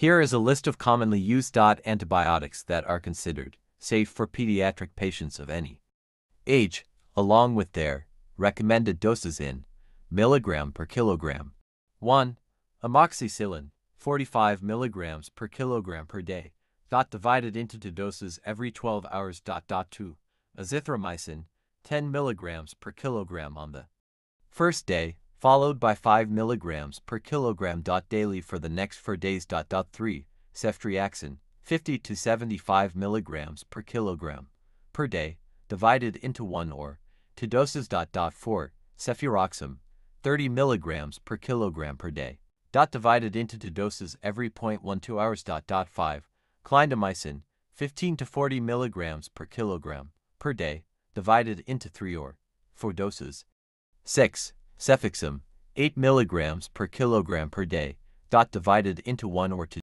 Here is a list of commonly used antibiotics that are considered safe for pediatric patients of any age, along with their recommended doses in milligram per kilogram. 1. Amoxicillin, 45 milligrams per kilogram per day, dot divided into two doses every 12 hours. Dot dot 2. Azithromycin, 10 milligrams per kilogram on the first day, followed by 5 milligrams per kilogram. Daily for the next 4 days. Dot dot 3. Ceftriaxone, 50 to 75 milligrams per kilogram per day, divided into one or two doses. Dot dot 4. Cefuroxime, 30 milligrams per kilogram per day, divided into two doses every 0.12 hours. Dot dot 5. Clindamycin, 15 to 40 milligrams per kilogram per day, divided into three or four doses. 6. Cefixime, 8 milligrams per kilogram per day, dot divided into one or two